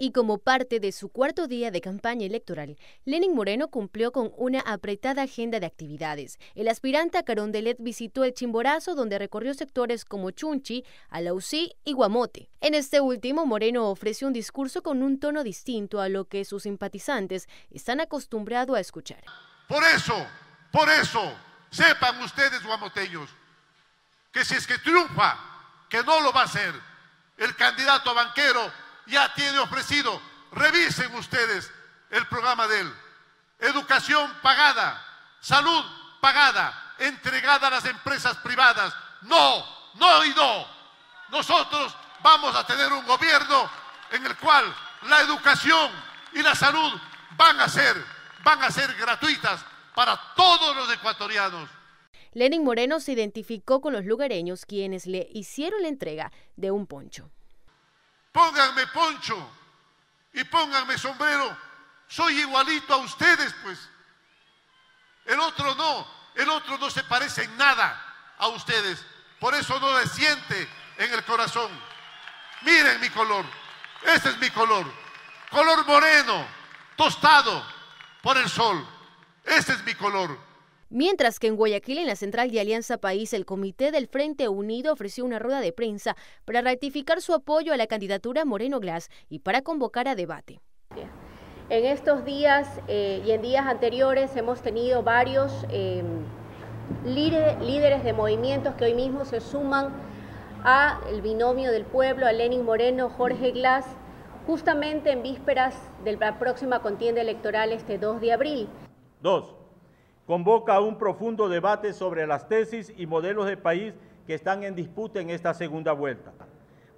Y como parte de su cuarto día de campaña electoral, Lenin Moreno cumplió con una apretada agenda de actividades. El aspirante a Carondelet visitó el Chimborazo, donde recorrió sectores como Chunchi, Alausí y Guamote. En este último, Moreno ofreció un discurso con un tono distinto a lo que sus simpatizantes están acostumbrados a escuchar. Por eso, por eso, sepan ustedes, guamoteños, que si es que triunfa, que no lo va a hacer, el candidato banquero ya tiene ofrecido. Revisen ustedes el programa de él. Educación pagada, salud pagada, entregada a las empresas privadas. No, no y no. Nosotros vamos a tener un gobierno en el cual la educación y la salud van a ser, van a ser gratuitas para todos los ecuatorianos. Lenin Moreno se identificó con los lugareños quienes le hicieron la entrega de un poncho. Pónganme poncho y pónganme sombrero. Soy igualito a ustedes, pues. El otro no, el otro no se parece en nada a ustedes. Por eso no le siente en el corazón. Miren mi color. Este es mi color. Color moreno, tostado por el sol. Este es mi color. Mientras que en Guayaquil, en la central de Alianza País, el Comité del Frente Unido ofreció una rueda de prensa para ratificar su apoyo a la candidatura Moreno Glass y para convocar a debate. En estos días eh, y en días anteriores hemos tenido varios eh, líderes de movimientos que hoy mismo se suman a el binomio del pueblo, a Lenin Moreno, Jorge Glass, justamente en vísperas de la próxima contienda electoral este 2 de abril. Dos, convoca un profundo debate sobre las tesis y modelos de país que están en disputa en esta segunda vuelta,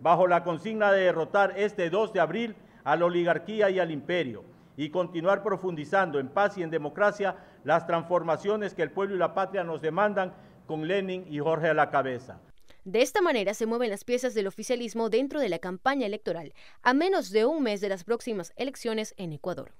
bajo la consigna de derrotar este 2 de abril a la oligarquía y al imperio y continuar profundizando en paz y en democracia las transformaciones que el pueblo y la patria nos demandan con Lenin y Jorge a la cabeza. De esta manera se mueven las piezas del oficialismo dentro de la campaña electoral, a menos de un mes de las próximas elecciones en Ecuador.